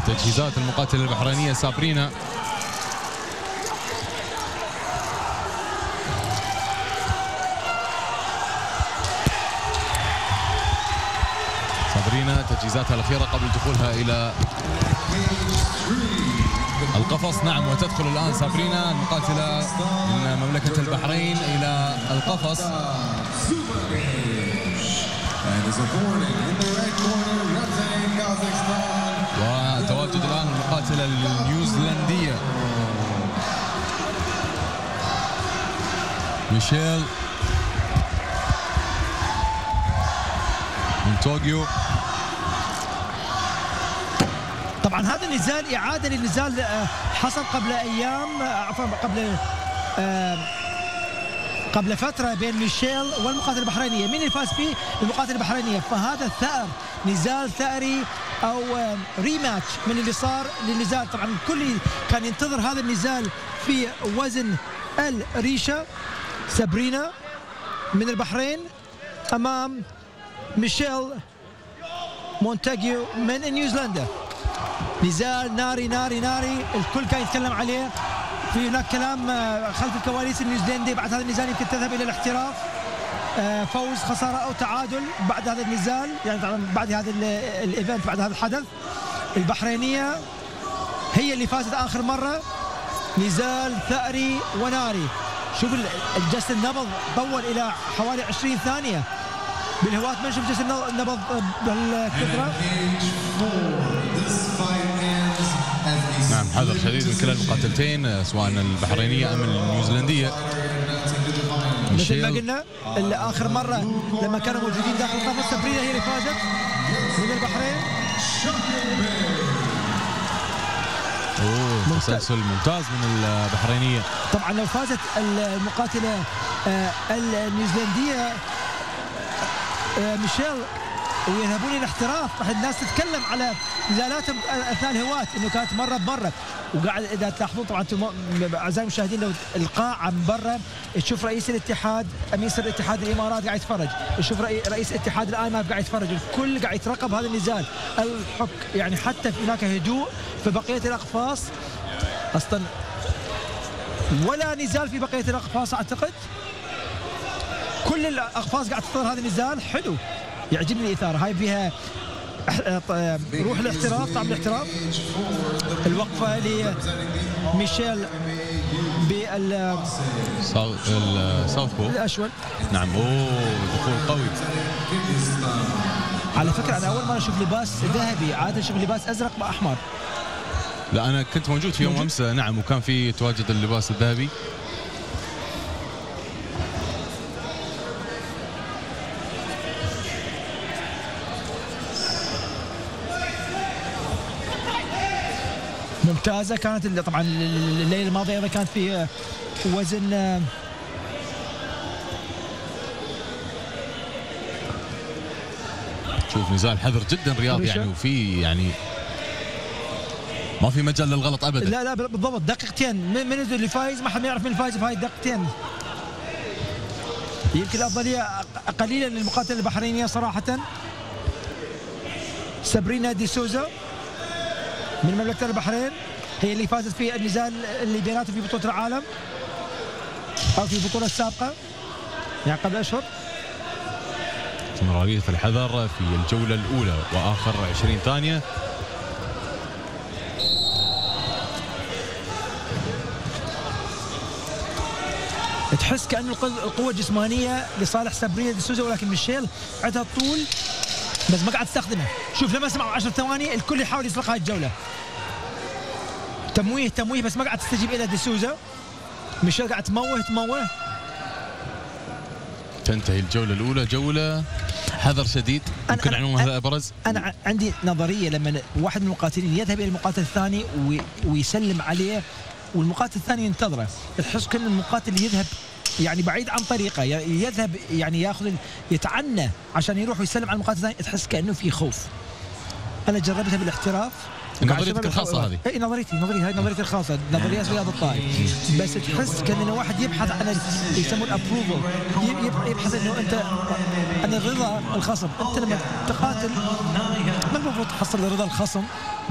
وتجهيزات المقاتلة البحرينية سابرينا. سابرينا تجهيزاتها الأخيرة قبل دخولها إلى القفص. نعم وتدخل الآن سابرينا المقاتلة من مملكة البحرين إلى القفص. الآن المقاتلة النيوزيلندية. ميشيل. من طوكيو. طبعا هذا النزال إعادة للنزال آه، حصل قبل أيام آه، عفوا قبل آه، قبل فترة بين ميشيل والمقاتلة البحرينية. مين اللي فاز فيه؟ المقاتلة البحرينية. فهذا الثأر نزال ثأري أو ريماتش من اللي صار للنزال. طبعا الكل كان ينتظر هذا النزال في وزن الريشة. سابرينا من البحرين أمام ميشيل مونتاجيو من نيوزيلندا. نزال ناري ناري ناري الكل كان يتكلم عليه. في هناك كلام آه، خلف الكواليس النيوزيلندي بعد هذا النزال يمكن تذهب إلى الاحتراف. فوز خسارة أو تعادل بعد هذا النزال يعني بعد هذا ال- الإيفنت بعد هذا الحدث. البحرينية هي اللي فازت آخر مرة. نزال ثأري وناري. شوف ال- جلسه النبض طول إلى حوالي 20 ثانية. بالهواة ما نشوف جلسه النبض- آه، بالكثره نعم حذر شديد من كلا المقاتلتين سواء البحرينية أم النيوزيلندية. مثل ما قلنا آخر مرة لما كانوا موجودين داخل القفص سابرينا هي اللي فازت من البحرين. أوه تسلسل ممتاز من البحرينية. طبعا لو فازت المقاتلة آه، النيوزيلندية آه، ميشيل ويذهبون إلى الاحتراف الناس تتكلم على نزالاتهم أثناء الهواة إنه كانت مرة بمرة. وقاعد إذا تلاحظون طبعا أعزائي المشاهدين لو القاعه من برا تشوف رئيس الاتحاد أمير الاتحاد الامارات قاعد يتفرج. تشوف رئي- رئيس اتحاد الايماف قاعد يتفرج. الكل قاعد يترقب هذا النزال. الحك يعني حتى هناك هدوء في بقية الأقفاص. أصلا ولا نزال في بقية الأقفاص أعتقد. كل الأقفاص قاعد تنتظر هذا النزال. حلو. يعجبني الاثاره هاي فيها روح الاحتراف طعم الاحتراف. الوقفة لميشيل بالاشول ساو- الساوث بول نعم. أوه دخول قوي. على فكرة أنا أول مرة أشوف لباس ذهبي. عادة أشوف لباس أزرق واحمر لا أنا كنت موجود في يوم؟ أمس. نعم وكان في تواجد اللباس الذهبي. ممتازة كانت اللي طبعا الليلة الماضية أيضا كانت في وزن آه، شوف نزال حذر جدا رياض. يعني وفي يعني ما في مجال للغلط أبدا. لا لا بالضبط. دقيقتين. من اللي فايز؟ ما حد يعرف من الفايز في هاي الدقيقتين يمكن الأفضلية أق- قليلا للمقاتله البحرينية صراحة. سابرينا دي سوزا. من مملكة البحرين هي اللي فازت في النزال اللي بيناتهم في بطولة العالم أو في بطوله سابقه يعني قبل أشهر. استمرارية الحذر في الجولة الأولى وآخر 20 ثانية. تحس كأنه القو- القوة الجسمانية لصالح سابرينا دي سوزا ولكن ميشيل عندها طول بس ما قاعد تستخدمه. شوف لما سمعوا 10 ثواني الكل يحاول يسرق هاي الجولة. تمويه تمويه بس ما قاعد تستجيب إلى دي سوزا ميشيل قاعد تموه تموه. تنتهي الجولة الأولى. جولة حذر شديد. يمكن أنا- عنوانها أبرز. أنا عندي نظرية لما واحد من المقاتلين يذهب إلى المقاتل الثاني وي- ويسلم عليه والمقاتل الثاني ينتظره. تحس كأن المقاتل يذهب يعني بعيد عن طريقه يذهب يعني ياخذ يتعنى عشان يروح ويسلم على المقاتل الثاني تحس كأنه في خوف. أنا جربتها بالاحتراف. نظريتك الخاصة هذه. إي نظريتي نظريتي هاي نظريتي الخاصة نظريات رياض الطائي بس تحس كأن إنه واحد يبحث عن يسمون ابروفل يبحث إنه انت عن الرضا الخصم. أنت لما تقاتل ما المفروض تحصل رضا الخصم؟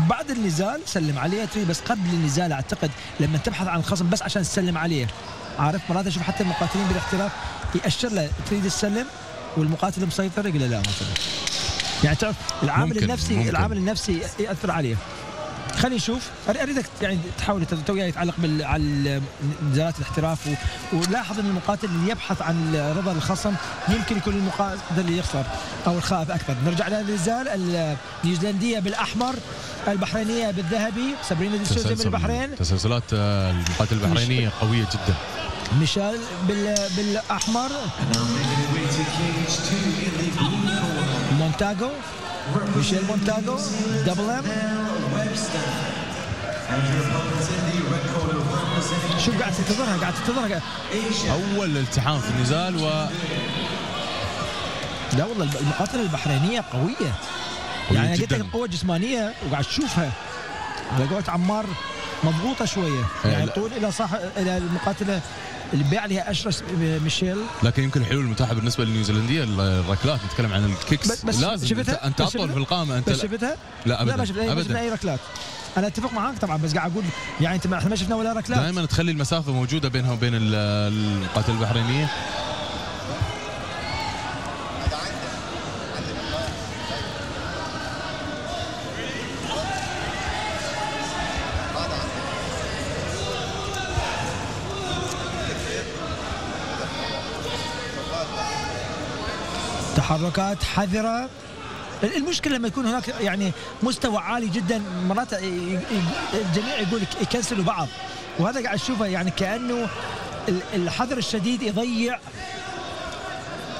بعد النزال سلم عليه بس قبل النزال أعتقد لما تبحث عن الخصم بس عشان تسلم عليه. عارف مرات أشوف حتى المقاتلين بالاحتراف يأشر له تريد تسلم؟ والمقاتل مسيطر يقول له لا ما يعني تعرف العامل ممكن- النفسي ممكن. العامل النفسي يأثر عليه. خلينا نشوف. أريدك يعني تحاول تو تو يتعلق بال على نزالات الاحتراف و... ولاحظ إن المقاتل اللي يبحث عن رضا الخصم يمكن يكون المقاتل اللي يخسر أو الخائف أكثر. نرجع للنزال النيوزيلنديه بالأحمر. البحرينية بالذهبي. سابرينا دي سوزا من البحرين تسلسلات آه، المقاتل البحرينية قوية جدا. ميشيل بال... بالأحمر. مونتاغو. ميشيل مونتاغو. double M شوف قاعد تنتظرها؟ قاعد تنتظرها؟ أول التحام في النزال و لا والله المقاتله البحرينية قوية. يعني أنا قلت. لك القوة الجسمانية وقاعد تشوفها على قولة عمار مضغوطة شوية إيه، يعني. طول إلى صح إلى المقاتلة اللي بيع عليها اشرس ميشيل لكن يمكن الحلول المتاحة بالنسبة للنيوزيلنديه الركلات نتكلم عن الكيكس بس- لازم شفتها؟ أنت, أطول شفتها؟ في القامة أنت بس شفتها؟ لا لا ما ابدا شفنا ما شفنا ابدا أي ركلات أنا أتفق معاك طبعا بس قاعد أقول يعني إنت ما إحنا ما شفنا ولا ركلات دائما تخلي المسافة موجودة بينها وبين ال- المقاتله البحرينية تحركات حذرة. المشكلة لما يكون هناك يعني مستوى عالي جدا مرات الجميع يقول يك- يكنسلوا بعض. وهذا قاعد أشوفه يعني كأنه ال- الحذر الشديد يضيع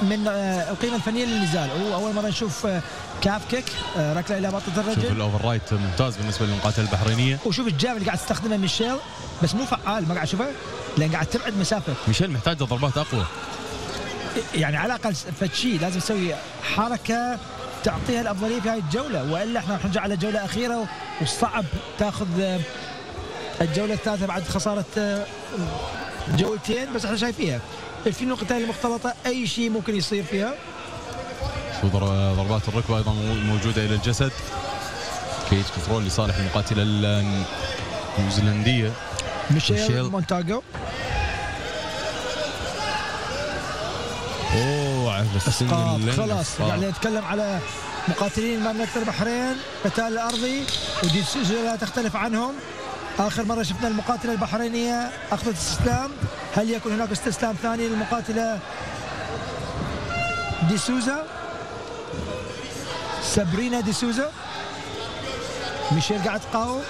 من آه، القيمه الفنية للنزال. هو أول مرة نشوف آه، calf kick آه، ركلة إلى بطة شوف الرجل ال over right ممتاز بالنسبة للمقاتلة البحرينية. وشوف ال jab اللي قاعد تستخدمه ميشيل بس مو فعال ما قاعد أشوفه لأن قاعد تبعد مسافة. ميشيل محتاج ضربات أقوى. يعني على الأقل فتشي لازم تسوي حركة تعطيها الأفضلية في هاي الجولة وإلا إحنا راح نرجع على جولة أخيرة وصعب تاخذ الجولة الثالثة بعد خسارة آه، جولتين بس إحنا شايفيها في نقطتين المختلطه أي شيء ممكن يصير فيها؟ ضربات الركبة أيضا مو- موجودة إلى الجسد. cage control لصالح المقاتلة النيوزيلنديه ميشيل, ميشيل. مونتاغو. بس إسقاط. خلاص. قاعد نتكلم على مقاتلين مملكه البحرين قتال الارضي ودي سوزا لا تختلف عنهم. آخر مرة شفنا المقاتلة البحرينية أخذت استسلام. هل يكون هناك استسلام ثاني للمقاتلة دي سوزا؟ سابرينا دي سوزا؟ ميشيل قاعد تقاوم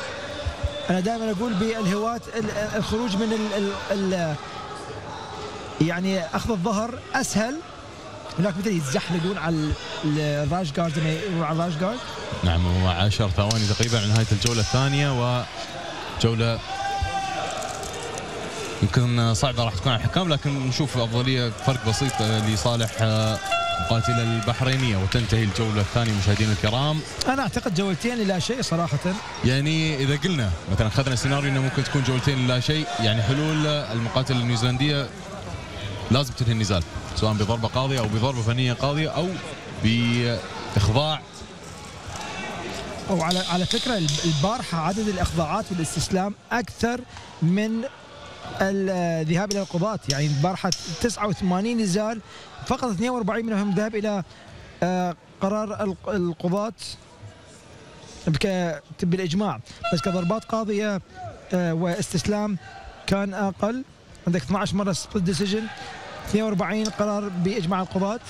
أنا دائما أقول بالهواة ال- الخروج من ال ال ال يعني أخذ الظهر أسهل. هناك مثل يتزحلقون على ال- الراش جارد لما يروحون على الراش جارد نعم ومع 10 ثواني تقريبا على نهاية الجولة الثانية وجوله يمكن صعبة راح تكون على الحكام لكن نشوف أفضلية فرق بسيط لصالح آه، مقاتله البحرينية وتنتهي الجولة الثانية مشاهدينا الكرام. أنا أعتقد جولتين لا شيء صراحة. يعني إذا قلنا مثلا اخذنا سيناريو إنه ممكن تكون جولتين لا شيء يعني حلول المقاتله النيوزيلندية لازم تنهي النزال. سواء بضربة قاضية أو بضربة فنية قاضية أو بإخضاع. وعلى على فكرة الب- البارحة عدد الإخضاعات والاستسلام أكثر من الذهاب إلى القضاة. يعني البارحة 89 نزال فقط 42 منهم ذهب إلى آه، قرار الق- القضاة بالإجماع. بس كضربات قاضية آه، واستسلام كان أقل. عندك 12 مرة split decision 42 قرار بإجماع القضاة.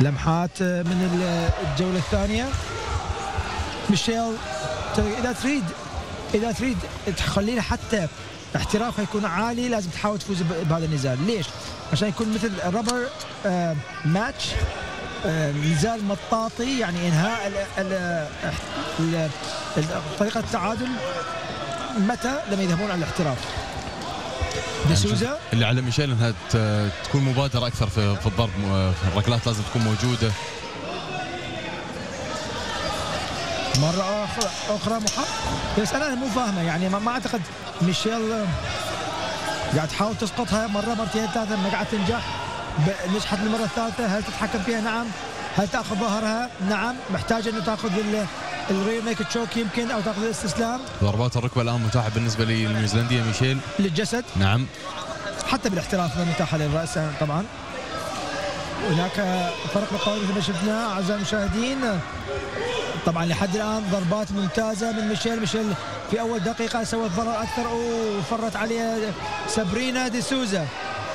لمحات من الجولة الثانية. ميشيل إذا تريد إذا تريد تخلينا حتى احترافها يكون عالي لازم تحاول تفوز بهذا النزال. ليش؟ عشان يكون مثل ربر آه ماتش آه نزال مطاطي يعني إنهاء ال ال ال طريقة التعادل متى؟ لما يذهبون على الاحتراف؟ ديسوزا اللي على ميشيل إنها تكون مبادرة أكثر في في الضرب الركلات لازم تكون موجودة. مرة أخرى محق بس أنا مو فاهمة يعني ما, ما أعتقد ميشيل قاعد تحاول تسقطها مرة مرتين ثلاثة ما قاعد تنجح. نجحت المرة الثالثة هل تتحكم فيها؟ نعم. هل تأخذ ظهرها؟ نعم. محتاجة أنه تأخذ الرير نيك تشوك يمكن أو تأخذ الاستسلام. ضربات الركبة الآن متاحة بالنسبة للنيوزيلندية ميشيل. للجسد. نعم. حتى بالاحتراف ما متاحة للرأس طبعا. هناك فرق بالقوانين مثل ما شفنا أعزائي المشاهدين. طبعا لحد الآن ضربات ممتازة من ميشيل. ميشيل في أول دقيقة سوت ضرر أكثر وفرت عليها سابرينا دي سوزا.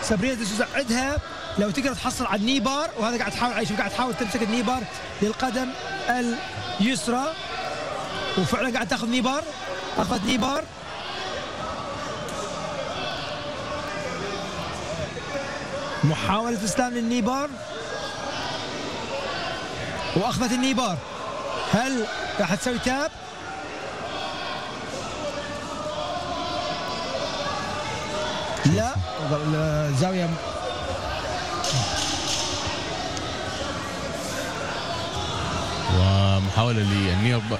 سابرينا دي سوزا عدها. لو تقدر تحصل على ال kneebar وهذا قاعد تحاول عايش قاعد تحاول تمسك ال kneebar للقدم اليسرى. وفعلا قاعد تاخذ kneebar اخذت kneebar محاولة استسلام لل kneebar وأخذت النيبار هل راح تسوي تاب؟ لا. الزاوية ومحاوله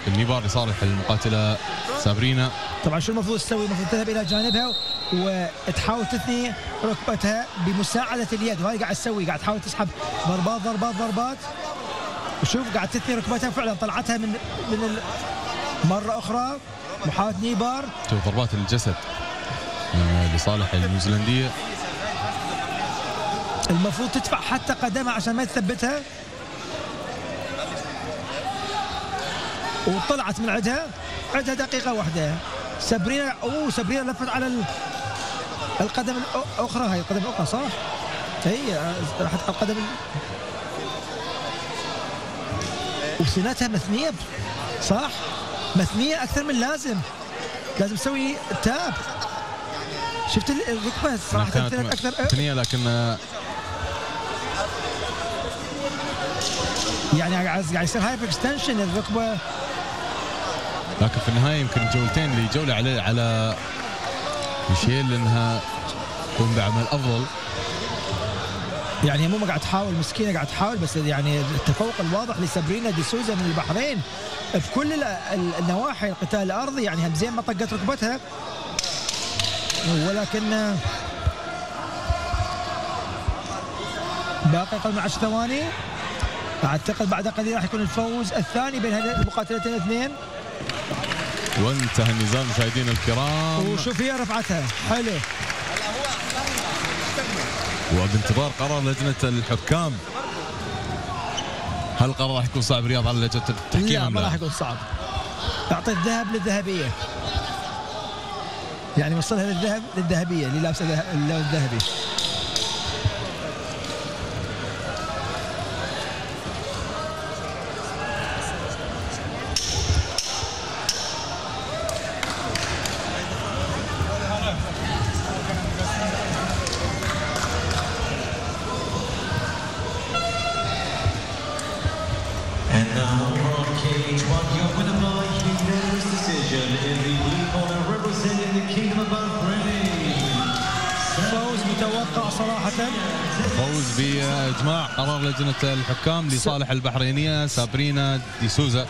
للنيبار لصالح المقاتلة سابرينا. طبعا شو المفروض تسوي؟ المفروض تذهب إلى جانبها وتحاول تثني ركبتها بمساعدة اليد. وهذه قاعد تسوي؟ قاعد تحاول تسحب ضربات ضربات ضربات. وشوف قاعد تثني ركبتها فعلا. طلعتها من من مرة أخرى. محاولة نيبار شوف ضربات الجسد آه، لصالح النيوزيلندية. المفروض تدفع حتى قدمها عشان ما تثبتها. وطلعت من عندها. عندها دقيقة واحدة. سابرينا اوه سابرينا لفت على ال- القدم الأخرى. هاي القدم الأخرى صح؟ هي آه، راحت على القدم ال- وسنتها مثنية صح؟ مثنية أكثر من لازم. لازم تسوي tap. شفت ال- الركبة؟ صراحة كانت ثنت أكثر. ثنيه لكن يعني قاعد يصير hyperextension الركبة. لكن في النهاية يمكن جولتين اللي جوله على على ميشيل إنها تقوم بعمل أفضل. يعني مو قاعد تحاول مسكينة قاعد تحاول بس يعني التفوق الواضح لسابرينا دي سوزا من البحرين. ال- ال- النواحي القتال الأرضي يعني هم زين ما طقت ركبتها. ولكن باقي أقل من 10 ثواني. أعتقد بعد قليل راح يكون الفوز الثاني بين المقاتلتين الاثنين. وانتهى النزال مشاهدينا الكرام. وشوف هي رفعتها. حلو. وبانتظار قرار لجنة الحكام. هل القرار راح يكون صعب رياض على لجنة التحكيم لا ما راح يكون صعب. اعطي الذهب للذهبية. يعني وصلها للذهب للذهبية اللي لابسة الذهبي. فوز بإجماع قرار لجنة الحكام لصالح البحرينية سابرينا دي سوزا.